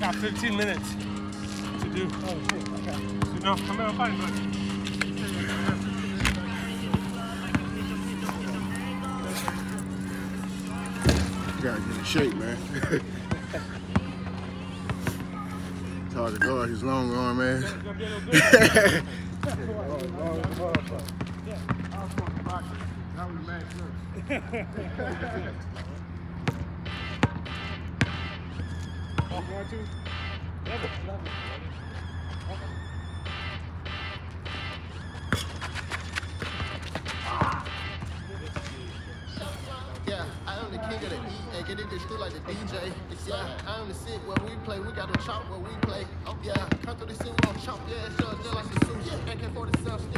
Got 15 minutes to do. Oh, shit. Okay. You know, come out, fine, buddy. You gotta get in shape, man. it's hard to guard his long arm, man. yeah Yeah, I am the king of the E and get it through like the DJ. Yeah, I am the sit where we play, we got the chop where we play. Oh yeah, come through the scene, we gon' chop, yeah, it's just like the sushi. AK-47,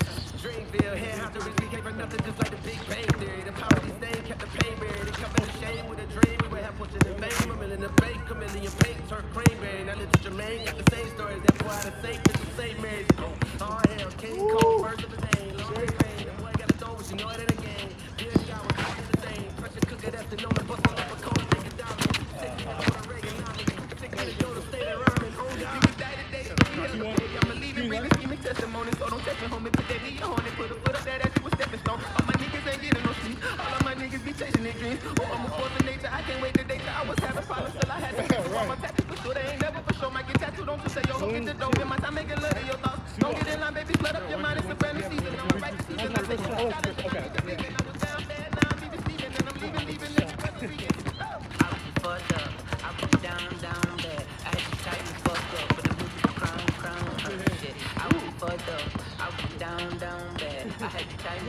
Dreamville, risk we came for nothing just like the Big Bang Theory. The power these kept the pain buried. It covered the shame with a dream. We were half fortune in fame, a million in fake, a million paint, turned cranberry. Now little Jermaine got the same stories. That's why the same bitch the same marriage. All hell, King Cole, first of the name. Long reign, the boy got a throw, but you know it ain't a game. Good guy the same. Pressure cooker, that's the known, testimony, so don't text me, homie. Put that nigga on it, put a foot up there that you a stepping stone. All my niggas ain't getting no sleep. All of my niggas be chasing their dreams. Oh, I'm a force of nature. I can't wait the day that I was having problems till I had to fix All My tattoos, for sure, they ain't never for sure. Might get tattooed on to say, yo, hope get the dope in my time, make it love your thoughts. Don't get in line, baby, flood up your mind.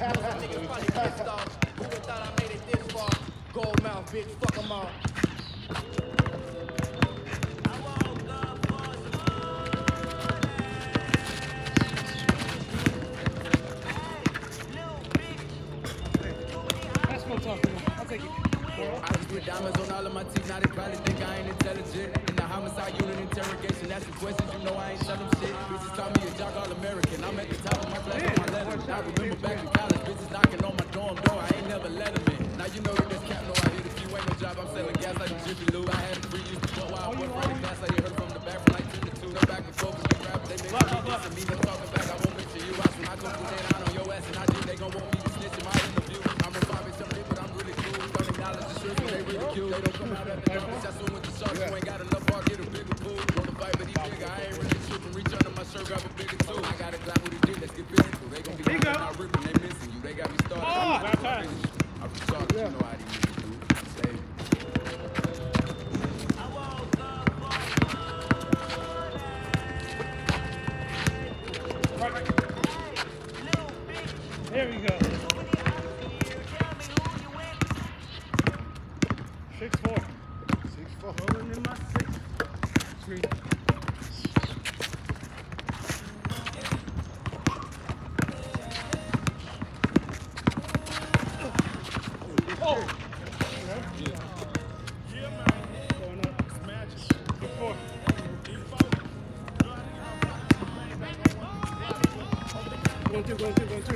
I made it this far? Gold mouth, bitch. Fuck 'em all. Take just put I ain't intelligent. You know I ain't tell them shit. Bitches call me a jock all American. I'm at the top of my class on my letter. I remember back in Now you know that this cap know I hit few ain't no job. I'm selling gas like a Jiffy Lube. I had a free use before while I went running gas. I heard from the back from like 10 to 2. No back and forth with the rap. They make me listen. Me no talking back. I won't mention you. I I go put that out on your ass and I think they gon' want me to snitch in my interview. I'm and something, but I'm really cool. Don't acknowledge the truth, they really cute. They don't come out at the. That's when with the sharks. You ain't got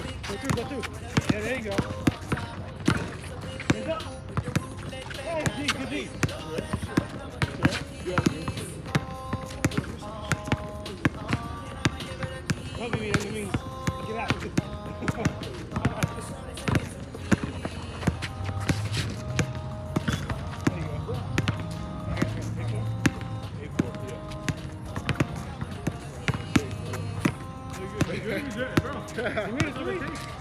going two. Going two. Yeah, there you go. Hands up. Oh, D, good D. Cover me. Get out. Good,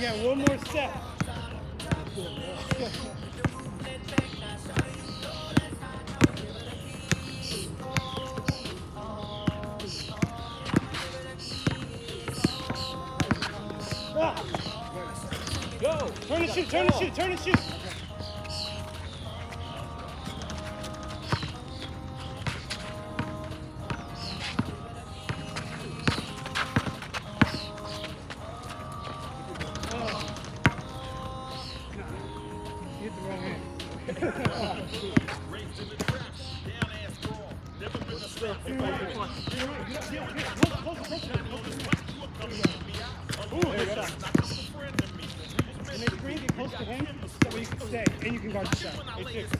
one more step. Ah. Go! Turn and shoot, turn and shoot, turn and shoot! Guard the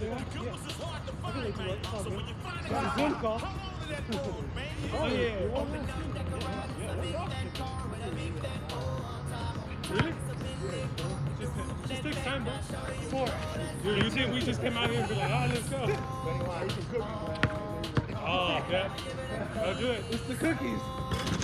Yeah, Really? Just, just time, bro. Four. Dude, you think we just came out here and be like, ah, let's go? oh, yeah. I'll do it. It's the cookies.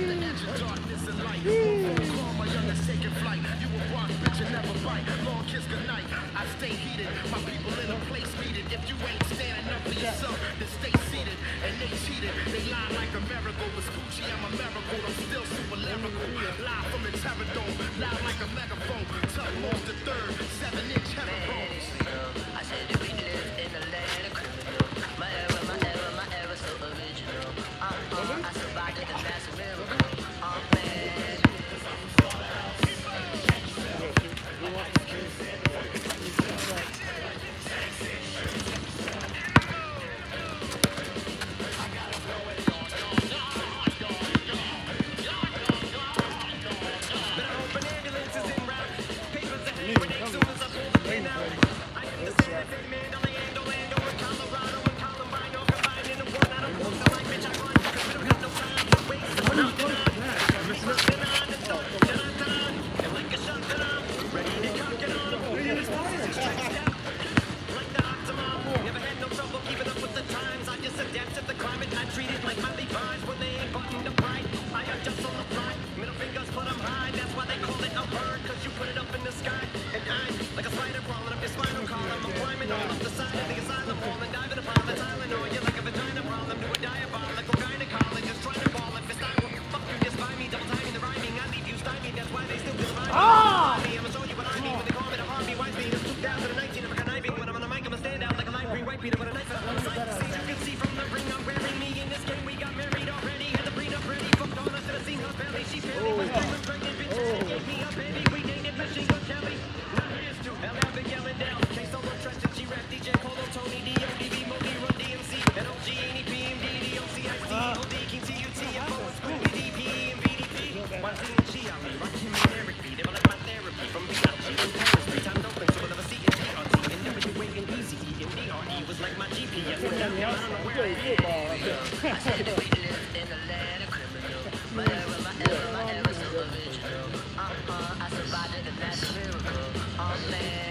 stay heated. My people in a place needed. If you ain't standing up for yourself, then stay seated. And they cheated. They lied like a miracle. but Gucci, I'm a miracle. I'm still super lyrical. Live from the Terradome. Loud like a megaphone. Tough off the third. Seven inch heaven play football. Right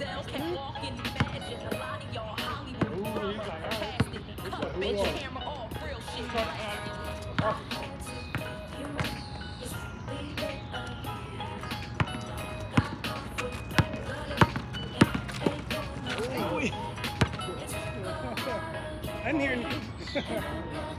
I'm here.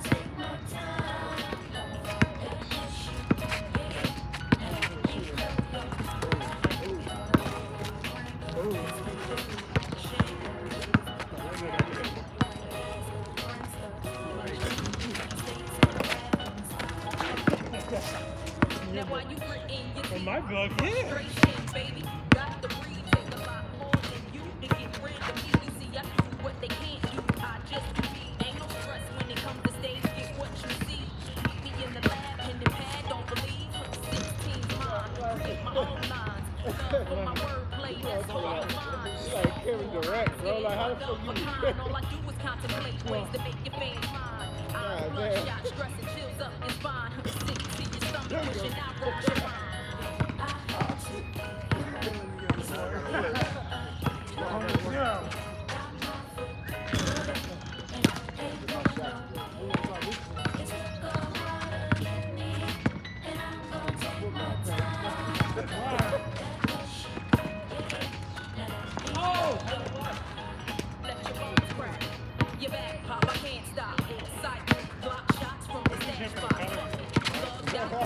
Contemplate ways to make your mine. I bloodshot, stress and chills up your. Sick, your stomach pushing out, mind.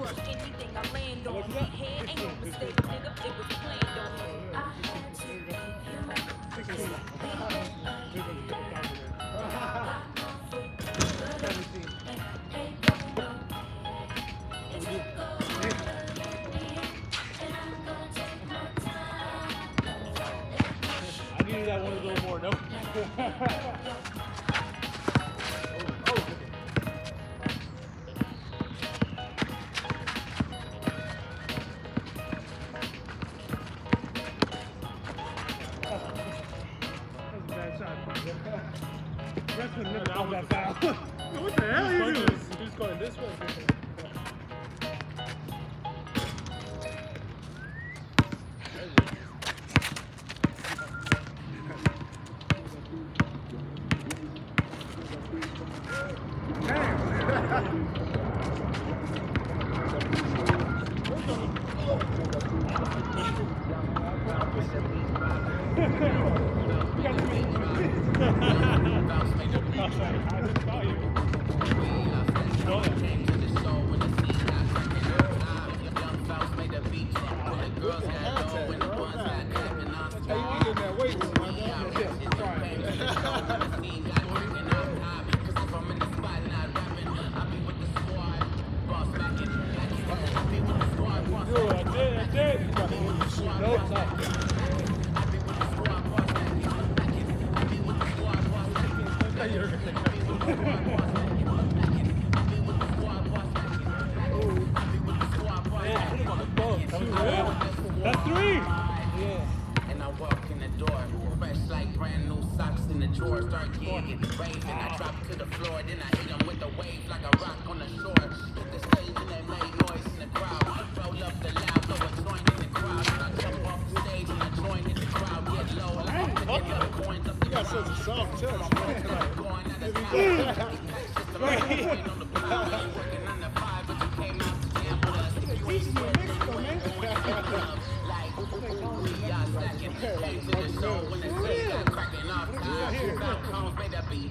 crush anything I land on. Head ain't no mistake, nigga. It was planned on. I had to I needed that one a little more, nope. That's what what the hell are you doing? He's going this way. Nope.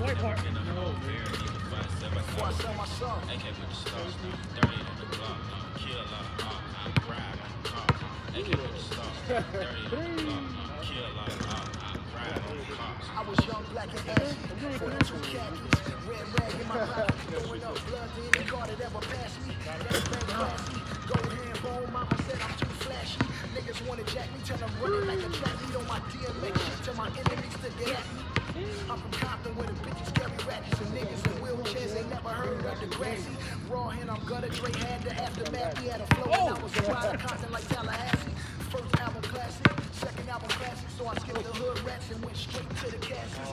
I sell my soul. The stars, 30 on the block, kill a lot of hogs, ride on the car. AK with the stars, 30 on the block, kill a lot of hogs, ride on the cars. I was young, black and ashy, 42 khakis, red rag in my pocket, throwing up blood to any car that ever passed me. That's bang classy, go hand bone, mama said I'm too flashy. Niggas wanna jack me, tell them running like a track meet on my DMX tell my enemies to get at me. I'm from Compton where the bitches carry ratchets and niggas in wheelchairs ain't never heard of the grassy. Raw hand, I'm gutter, Dre had to have the aftermath, he had a flow and I was a rider, Compton like Tallahassee. First album classic, second album classic, so I skipped the hood rats and went straight to the castles.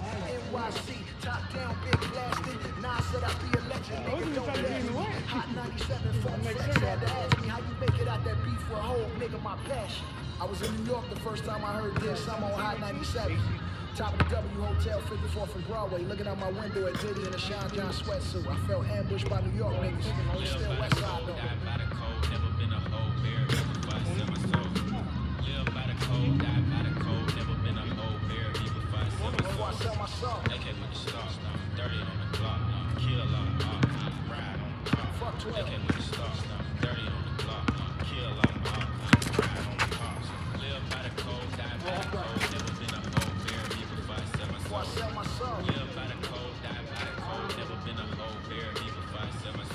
NYC, top down, big blasting. Nah, said I'd be a legend, nigga, don't let me. Hot 97, phone flex, had to ask me how you nigga, my passion. I was in New York the first time I heard this, I'm on Hot 97. Top of the W Hotel, 54th and Broadway, looking out my window at Diddy in a Sean John sweatsuit. I felt ambushed by New York niggas. Live still West the Side though. die by the code, never been a hoe, bury me before I sell my soul. Live by the code, die by the code, never been a hoe, bury me before I sell my Before I soul. sell my soul. AK with the stars, 30 on the block, kill a lot of hogs, ride on the car. Fuck 12.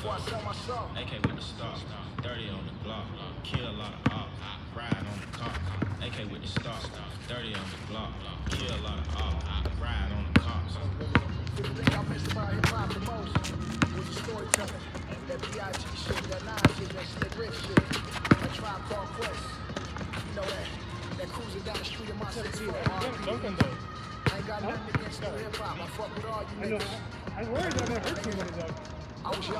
Before I sell my soul. AK with the stars, 30 on the block, kill a lot of hogs, ride on the car. AK with the stars, 30 on the block, kill a lot of hogs, ride on the cars. The thing I missed about hip hop the most was the storytelling. That B.I.G. shit, that Nas shit, that Slick Rick shit. quest. You know that, that cruising down the street in my city. I ain't got nothing against no hip hop. I fuck with all you niggas. I worried about that might hurt somebody though. Too.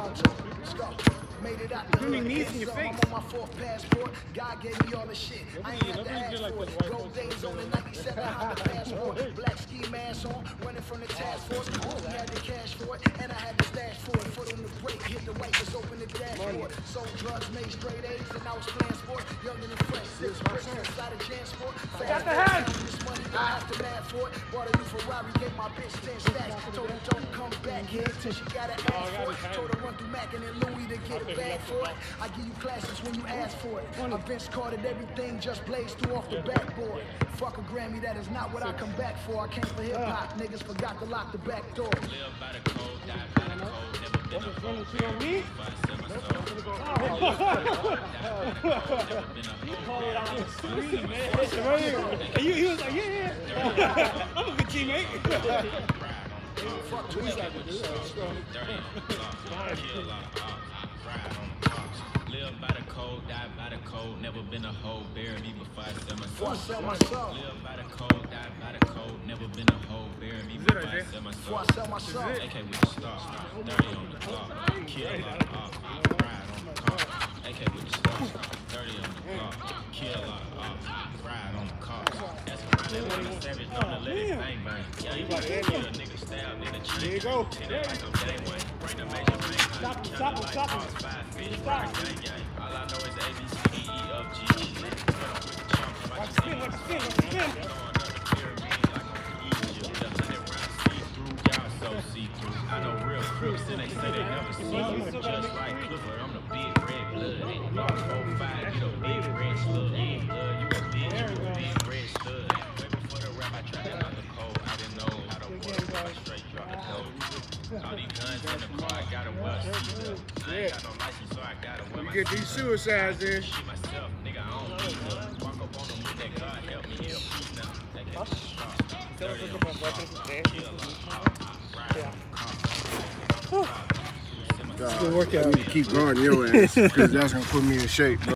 Let's go. Made it out the hood. knees in your face. I'm on my fourth passport. God gave me all the shit. I ain't had to ask for it. white Gold days on the it. 97 Honda passport. Black ski mask on, running from the task force. Only had the cash for it, and I had the stash for it. Foot on the brake, hit the wipers, open the dashboard. Sold drugs, made straight A's, and I was playing sport. Younger than fresh, six bricks inside a Jansport. Got the head. This money, I have to mad for it. Bought a new Ferrari, gave my bitch 10 stacks. Told her don't come back here till she got an Oh, ass got for it, it. Told her run through Mac and then Louis to get a bag for it. I give you classes when you ask for it. I Vince Carter, everything just blazed through off the backboard. Fuck a Grammy, that is not what I come back for. I came for hip hop, niggas forgot to lock the back door. Live by the code, die by the code. Never been a Running on me? before I sell my soul. Never been a hoe Right here. And you, he was like, yeah, yeah. I'm a good teammate. Fuck two seconds. Dirty on the block, a lot ride on the cops. Live by the code, die by the code. Never been a hoe, bury me before I sell my Before I sell my soul. Live by the code, die by the code. Never been a hoe, bury me before I sell my Before soul. I sell my soul. AK with the star, dirty on the block, kill a lot of ops, ride on the car. AK with the star, dirty on the block, kill a lot of ops, ride on the car. That's around that one of savage, know to let it bang bang. Yeah, you kill a nigga stabbed in the. There you go. Like I'm day one. Bring the major pain. Stop him, stop him, stop him. Stop. gang, oh, gang. All I know is A, B, C, D, E, F, G, shit. With Watch spin, watch spin, watch spin. Going up the pyramid like I'm Egypt. The hundred round see-through, y'all so see-through. I know real crooks and they say they never see you. Just like Clifford, I'm the big red blood. Ain't five, you the big red slug. Ain't blood, you a bitch, you a big red slug. Way before the rap, I tried it on the cold. I didn't know how to work, I straight drop the dope. All these guns in the car, I gotta a seatbelt. I ain't got no license, so I gotta wear my Get these suicides in. Shit myself, nigga, I don't need up. On them with that God help me help me now. They can stop. Dirty on the block, kill a lot of ops, ride on the car. Good workout. Keep guarding your ass because that's gonna put me in shape. bro.